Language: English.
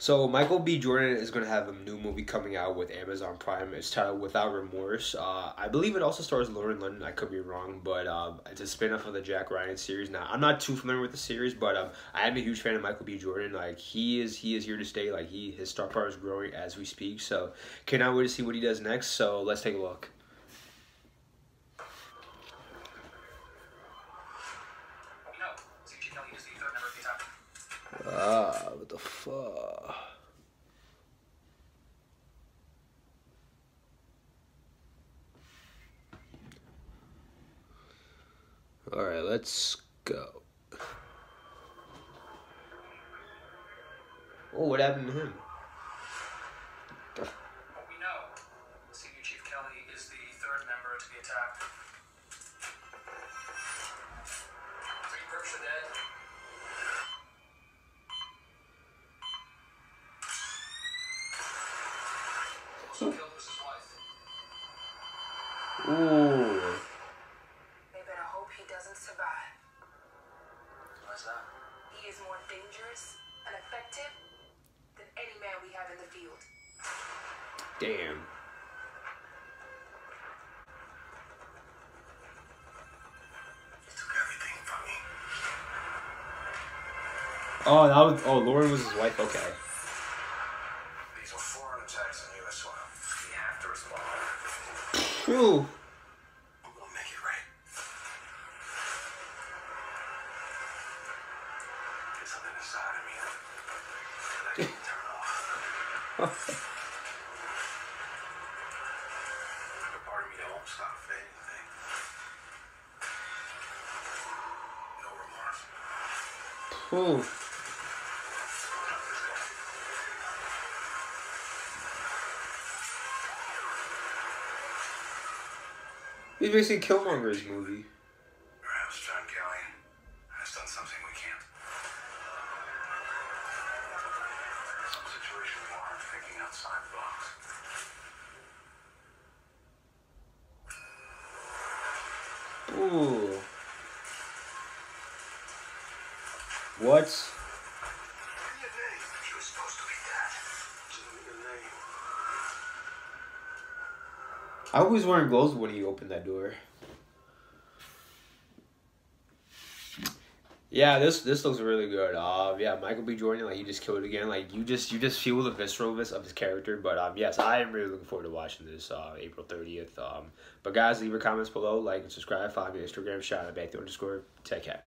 So Michael B. Jordan is going to have a new movie coming out with Amazon Prime. It's titled Without Remorse. Uh, I believe it also stars Lauren London. I could be wrong, but um, it's a spin-off of the Jack Ryan series. Now I'm not too familiar with the series, but um, I am a huge fan of Michael B. Jordan. Like he is, he is here to stay. Like he, his star power is growing as we speak. So cannot wait to see what he does next. So let's take a look. The fuck? All right, let's go. Oh, what happened to him? What we know, Senior Chief Kelly is the third member to be attacked. Three perps are dead. Also killed was his wife. Ooh. They better hope he doesn't survive. Why's that? He is more dangerous and effective than any man we have in the field. Damn. He took everything from me. Oh, that was. Oh, Lauren was his wife. Okay. Ooh. I'm gonna make it right. There's something inside of me that I can't turn off. A part of me that won't stop for anything. No remorse. Ooh. He's basically Killmonger's movie. Perhaps John Kelly has done something we can't. Some situations warrant thinking outside the box. Ooh. What? I was wearing gloves when he opened that door. Yeah, this this looks really good. Uh, yeah, Michael B. Jordan, like you just killed it again. Like you just you just feel the visceralness of his character. But um, yes, I am really looking forward to watching this. Uh, April thirtieth. Um, but guys, leave your comments below, like and subscribe. Follow me on Instagram. Shout out back to underscore. tech care.